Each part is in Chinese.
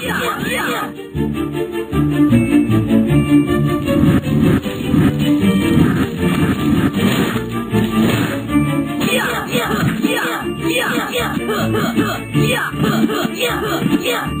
Yeah.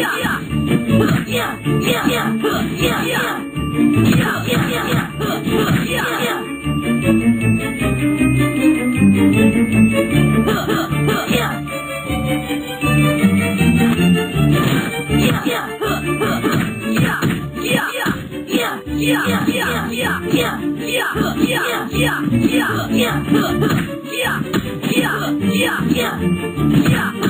呀，呵呀，呀呀，呵呀呀，呀呀呀，呵呵呀呀，呵呵呀，呀呀，呵呵，呀呀呀呀呀呀呀呀，呵呀呀呀，呵呵呀呀呀呀呀。